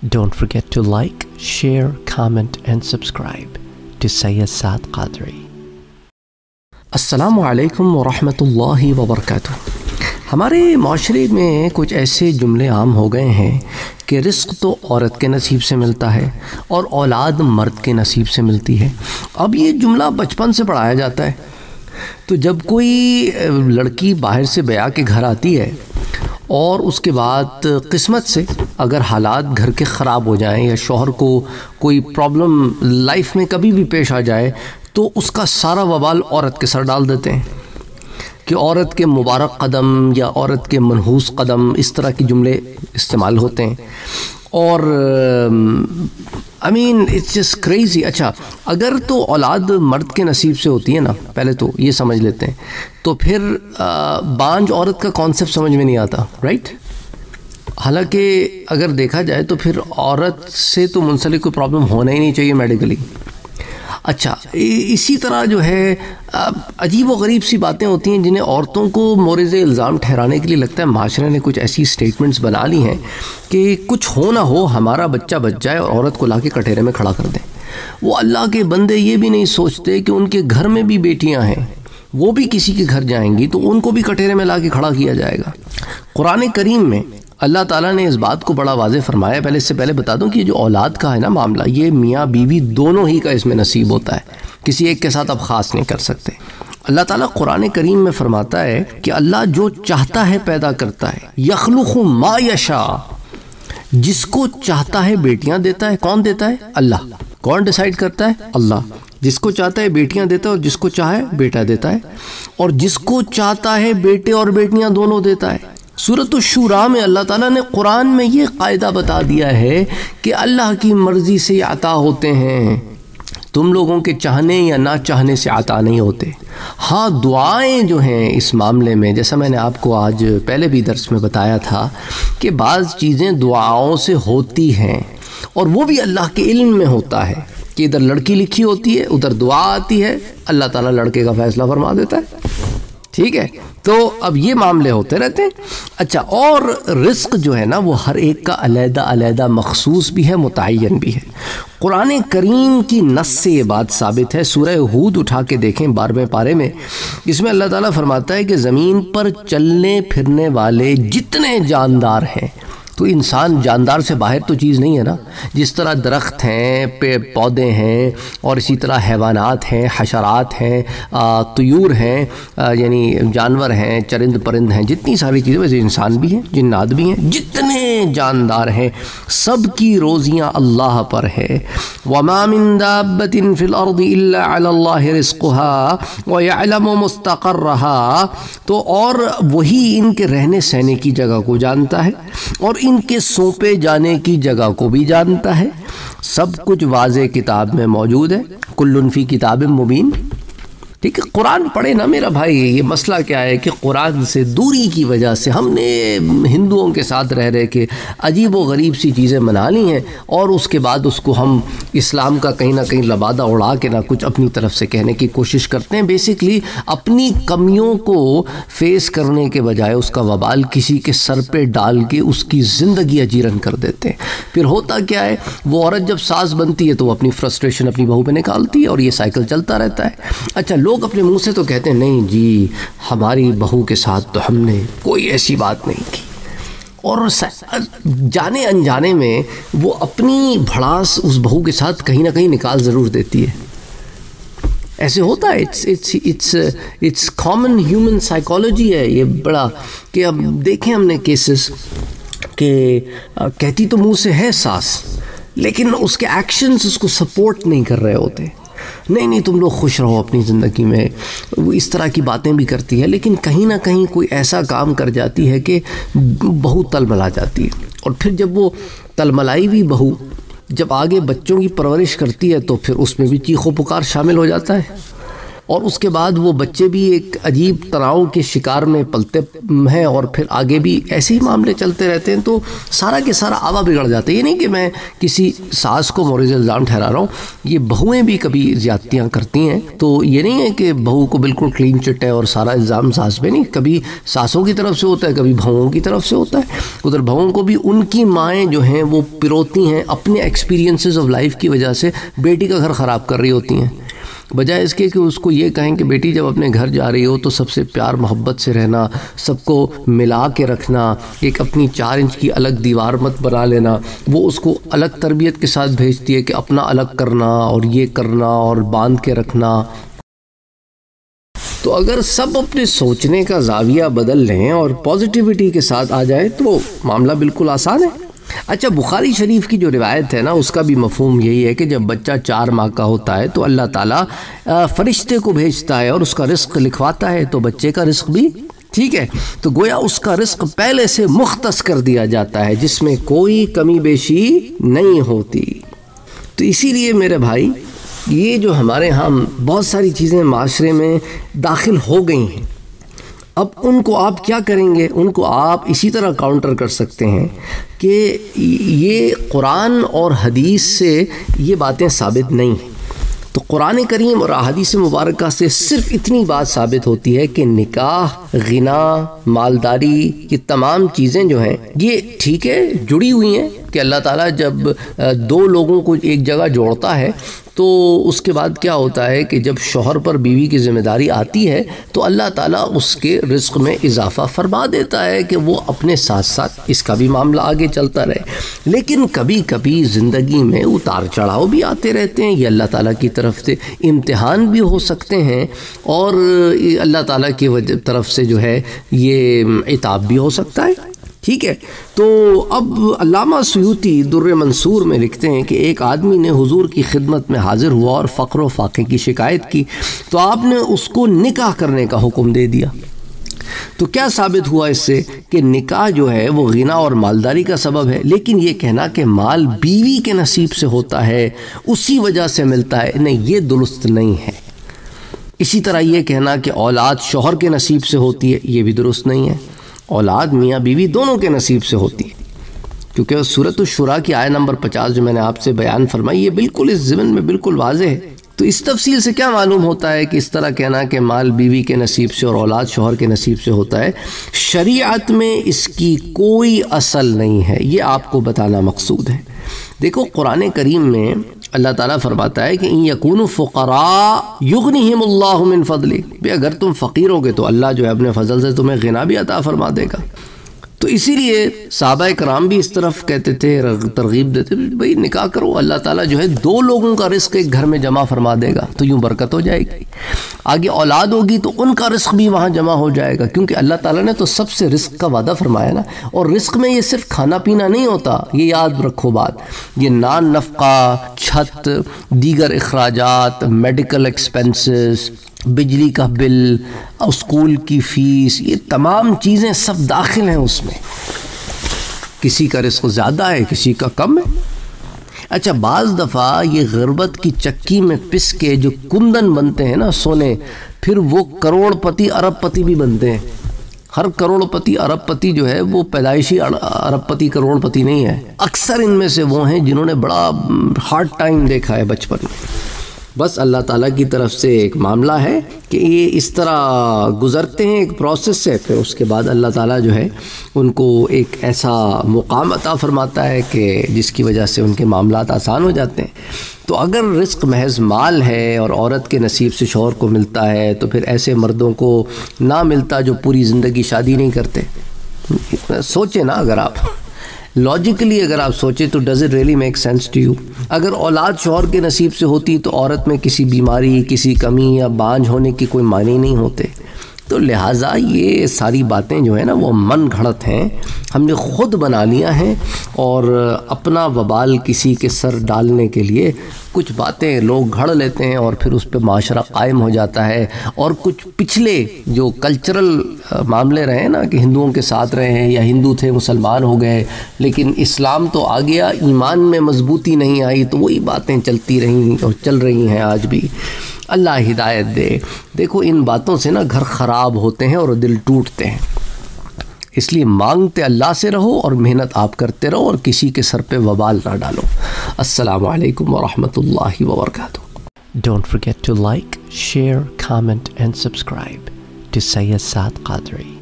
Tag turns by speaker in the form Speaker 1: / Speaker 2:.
Speaker 1: Don't forget to like, share, comment, and subscribe to Sayyid Saad Qadri. Rahmatullahi wa barakatuh. हमारे माशरे में कुछ ऐसे जुमले आम हो गए हैं कि रिस्क तो औरत के नसीब से मिलता है और औलाद मर्द के नसीब से मिलती है अब ये जुमला बचपन से पढ़ाया जाता है तो जब कोई लड़की बाहर से बया के घर आती है और उसके बाद किस्मत से अगर हालात घर के ख़राब हो जाएँ या शोहर को कोई प्रॉब्लम लाइफ में कभी भी पेश आ जाए तो उसका सारा वबाल औरत के सर डाल देते हैं। कि औरत के मुबारक कदम या औरत के मनहूस कदम इस तरह के जुमले इस्तेमाल होते हैं। और I mean it's just crazy अच्छा अगर तो औलाद मर्द के नसीब से होती है ना, पहले तो ये समझ लेते हैं। तो फिर बांझ औरत का कॉन्सेप्ट समझ में नहीं आता राइट हालाँकि अगर देखा जाए तो फिर औरत से तो मुंसलिक कोई प्रॉब्लम होना ही नहीं चाहिए मेडिकली अच्छा इसी तरह जो है अजीब व गरीब सी बातें होती हैं जिन्हें औरतों को मोरज़ इल्ज़ाम ठहराने के लिए लगता है। माशरे ने कुछ ऐसी स्टेटमेंट्स बना ली हैं कि कुछ हो ना हो, हमारा बच्चा बच जाए और औरत को ला के कटहरे में खड़ा कर दें। वो अल्लाह के बंदे ये भी नहीं सोचते कि उनके घर में भी बेटियाँ हैं। वो भी किसी के घर जाएँगी तो उनको भी कटेरे में ला के खड़ा किया जाएगा। कुरान करीम में अल्लाह ताला ने इस बात को बड़ा वाजे फरमाया। पहले इससे पहले बता दूँ कि जो औलाद का है ना मामला, ये मियाँ बीवी दोनों ही का इसमें नसीब होता है। किसी एक के साथ आप ख़ास नहीं कर सकते। अल्लाह ताला कुरान करीम में फरमाता है कि अल्लाह जो चाहता है पैदा करता है। यखलुख मा यशा। जिसको चाहता है बेटियाँ देता है, कौन देता है? अल्लाह। कौन डिसाइड करता है? अल्लाह। जिसको चाहता है बेटियाँ देता है और जिसको चाहे बेटा देता है। और जिसको चाहता है बेटे और बेटियाँ दोनों देता है। सूरत शुरा में अल्लाह ताला ने कुरान में ये कायदा बता दिया है कि अल्लाह की मर्ज़ी से आता होते हैं। तुम लोगों के चाहने या ना चाहने से आता नहीं होते। हाँ दुआएँ जो हैं इस मामले में, जैसा मैंने आपको आज पहले भी दर्स में बताया था कि बाज़ चीज़ें दुआओं से होती हैं और वो भी अल्लाह के इल्म में होता है कि इधर लड़की लिखी होती है, उधर दुआ आती है, अल्लाह ताला लड़के का फ़ैसला फरमा देता है। ठीक है? तो अब ये मामले होते रहते हैं। अच्छा और रिस्क जो है ना, वो हर एक का अलहदा अलहदा मखसूस भी है मुतन भी है। कुरान करीम की नस से ये बात साबित है। सूरह हूद उठा के देखें बारहवें पारे में। इसमें अल्लाह ताला फरमाता है कि ज़मीन पर चलने फिरने वाले जितने जानदार हैं तो इंसान जानदार से बाहर तो चीज़ नहीं है ना। जिस तरह दरख्त हैं, पे पौधे हैं और इसी तरह हैवानात हैं, हशरात हैं तयूर हैं यानी जानवर हैं, चरिंद परिंद हैं, जितनी सारी चीज़ें, वैसे इंसान भी हैं, जिन्नात भी हैं, जितने जानदार हैं सब की रोज़ियाँ अल्लाह पर है। वमामिंदाबतिन मुस्तकर रहा तो और वही इनके रहने सहने की जगह को जानता है और इनके सौंपे जाने की जगह को भी जानता है। सब कुछ वाज किताब में मौजूद है। कुल्लुनफी किताब मुबीन। ठीक है, कुरान पढ़े ना मेरा भाई, ये मसला क्या है कि कुरान से दूरी की वजह से हमने हिंदुओं के साथ रह रहे के अजीब व गरीब सी चीज़ें मना ली हैं और उसके बाद उसको हम इस्लाम का कहीं ना कहीं लबादा उड़ा के ना कुछ अपनी तरफ़ से कहने की कोशिश करते हैं। बेसिकली अपनी कमियों को फेस करने के बजाय उसका वबाल किसी के सर पे डाल के उसकी ज़िंदगी अजीरन कर देते हैं। फिर होता क्या है, वो औरत जब सास बनती है तो वो अपनी फ्रस्ट्रेशन अपनी बहू पर निकालती है और ये साइकिल चलता रहता है। अच्छा लोग अपने मुँह से तो कहते हैं, नहीं जी, हमारी बहू के साथ तो हमने कोई ऐसी बात नहीं की। और जाने अनजाने में वो अपनी भड़ास उस बहू के साथ कहीं ना कहीं निकाल ज़रूर देती है। ऐसे होता है it's it's it's it's common human psychology है ये बड़ा, कि अब देखें हमने केसेस के कहती तो मुँह से है सास, लेकिन उसके एक्शंस उसको सपोर्ट नहीं कर रहे होते। नहीं नहीं, तुम लोग खुश रहो अपनी ज़िंदगी में। वो इस तरह की बातें भी करती है, लेकिन कहीं ना कहीं कोई ऐसा काम कर जाती है कि बहू तलमला जाती है। और फिर जब वो तलमलाई हुई बहू, जब आगे बच्चों की परवरिश करती है तो फिर उसमें भी चीखों पुकार शामिल हो जाता है। और उसके बाद वो बच्चे भी एक अजीब तनाव के शिकार में पलते हैं और फिर आगे भी ऐसे ही मामले चलते रहते हैं तो सारा के सारा आवा बिगड़ जाता है। ये नहीं कि मैं किसी सास को मोरज इल्ज़ाम ठहरा रहा हूँ, ये बहुएँ भी कभी ज़्यादतियाँ करती हैं। तो ये नहीं है कि बहू को बिल्कुल क्लीन चिट है और सारा इल्ज़ाम सास पे नहीं, कभी सासों की तरफ़ से होता है, कभी बहुओं की तरफ़ से होता है। उधर बहुओं को भी उनकी माएँ जो हैं, वो पिरोती हैं अपने एक्सपीरियंसेस ऑफ़ लाइफ की वजह से बेटी का घर ख़राब कर रही होती हैं। बजाय इसके कि उसको ये कहें कि बेटी, जब अपने घर जा रही हो तो सबसे प्यार मोहब्बत से रहना, सबको मिला के रखना, एक अपनी चार इंच की अलग दीवार मत बना लेना। वो उसको अलग तरबियत के साथ भेजती है कि अपना अलग करना और ये करना और बाँध के रखना। तो अगर सब अपने सोचने का जाविया बदल लें और पॉजिटिविटी के साथ आ जाए तो मामला बिल्कुल आसान है। अच्छा बुखारी शरीफ की जो रिवायत है ना, उसका भी मफहम यही है कि जब बच्चा चार माह का होता है तो अल्लाह ताला फरिश्ते को भेजता है और उसका रिस्क लिखवाता है तो बच्चे का रिस्क भी ठीक है। तो गोया उसका रिस्क पहले से मुख्त कर दिया जाता है, जिसमें कोई कमी बेशी नहीं होती। तो इसीलिए मेरे भाई, ये जो हमारे यहाँ बहुत सारी चीज़ें माशरे में दाखिल हो गई हैं। अब उनको आप क्या करेंगे? उनको आप इसी तरह काउंटर कर सकते हैं कि ये कुरान और हदीस से ये बातें साबित नहीं हैं। तो कुरान करीम और अदीस मुबारक से सिर्फ़ इतनी बात साबित होती है कि निकाह, गना, मालदारी, ये तमाम चीज़ें जो हैं, ये ठीक है, जुड़ी हुई हैं कि अल्लाह ताला जब दो लोगों को एक जगह जोड़ता है तो उसके बाद क्या होता है कि जब शोहर पर बीवी की ज़िम्मेदारी आती है तो अल्लाह ताला उसके रिस्क में इजाफ़ा फरमा देता है कि वो अपने साथ साथ इसका भी मामला आगे चलता रहे। लेकिन कभी कभी ज़िंदगी में उतार चढ़ाव भी आते रहते हैं। ये अल्लाह ताला की तरफ़ से इम्तहान भी हो सकते हैं और अल्लाह ताला की तरफ़ से जो है, ये इताब भी हो सकता है। ठीक है? तो अब अलामा सयूती दुर्र मंसूर में लिखते हैं कि एक आदमी ने हुजूर की खिदमत में हाजिर हुआ और फ़क्र फ़ाक़े की शिकायत की तो आपने उसको निकाह करने का हुक्म दे दिया। तो क्या साबित हुआ इससे कि निकाह जो है वो गना और मालदारी का सबब है, लेकिन ये कहना कि माल बीवी के नसीब से होता है, उसी वजह से मिलता है। नहीं, ये दुरुस्त नहीं है। इसी तरह ये कहना कि औलाद शोहर के नसीब से होती है, ये भी दुरुस्त नहीं है। औलाद मियाँ बीवी दोनों के नसीब से होती है। क्योंकि सूरत शुरा की आय नंबर पचास जो मैंने आपसे बयान फरमाई, ये बिल्कुल इस ज़मीन में बिल्कुल वाज है। तो इस तफसील से क्या मालूम होता है कि इस तरह कहना कि माल बीवी के नसीब से और औलाद शोहर के नसीब से होता है। शरीयत में इसकी कोई असल नहीं है। ये आपको बताना मकसूद है। देखो, कुरान करीम में अल्लाह ताला फरमाता है कि यकून फ़ुकरा युगनिमिन फ़जली भाई अगर तुम फ़कीर होगे तो अल्लाह जो है अपने फजल से तुम्हें गिना भी अता फरमा देगा। तो इसीलिए सहाबा कराम भी इस तरफ़ कहते थे तरगीब देते भाई निकाह करो, अल्लाह ताला जो है दो लोगों का रिस्क एक घर में जमा फरमा देगा तो यूँ बरकत हो जाएगी। आगे औलाद होगी तो उनका रिस्क भी वहाँ जमा हो जाएगा, क्योंकि अल्लाह ताला ने तो सबसे रिस्क का वादा फरमाया ना, और रिस्क में ये सिर्फ़ खाना पीना नहीं होता, ये याद रखो बात, ये नान नफ़ा छत, दीगर अखराज मेडिकल एक्सपेंसेस बिजली का बिल, और स्कूल की फ़ीस, ये तमाम चीज़ें सब दाखिल हैं उसमें। किसी का रिस्क ज़्यादा है, किसी का कम है। अच्छा बाज़ दफ़ा ये गरबत की चक्की में पिस के जो कुंदन बनते हैं ना सोने, फिर वो करोड़पति अरबपति भी बनते हैं। हर करोड़पति अरबपति जो है, वो पैदाइशी अरबपति करोड़पति नहीं है। अक्सर इनमें से वो हैं जिन्होंने बड़ा हार्ड टाइम देखा है बचपन में। बस अल्लाह ताला की तरफ़ से एक मामला है कि ये इस तरह गुज़रते हैं एक प्रोसेस से, फिर उसके बाद अल्लाह ताला जो है उनको एक ऐसा मुकाम अता फरमाता है कि जिसकी वजह से उनके मामला आसान हो जाते हैं। तो अगर रिस्क महज माल है और औरत के नसीब से शोहर को मिलता है तो फिर ऐसे मर्दों को ना मिलता जो पूरी ज़िंदगी शादी नहीं करते। सोचें ना अगर आप। लॉजिकली अगर आप सोचें तो does it really make sense to you अगर औलाद शोहर के नसीब से होती तो औरत में किसी बीमारी, किसी कमी या बांझ होने की कोई मानी नहीं होते। तो लिहाजा ये सारी बातें जो है ना, वो मन घड़त हैं। हमने ख़ुद बना लिया हैं और अपना वबाल किसी के सर डालने के लिए कुछ बातें लोग घड़ लेते हैं और फिर उस पर माशरा कायम हो जाता है। और कुछ पिछले जो कल्चरल मामले रहे ना कि हिंदुओं के साथ रहे हैं या हिंदू थे, मुसलमान हो गए, लेकिन इस्लाम तो आ गया, ईमान में मजबूती नहीं आई तो वही बातें चलती रहीं और चल रही हैं आज भी। अल्लाह हिदायत दे। देखो, इन बातों से ना घर ख़राब होते हैं और दिल टूटते हैं। इसलिए मांगते अल्लाह से रहो और मेहनत आप करते रहो और किसी के सर पे वबाल ना डालो। असलकम वरहमल वर्का
Speaker 2: don't forget to like share comment and subscribe to Syed Saad Qadri.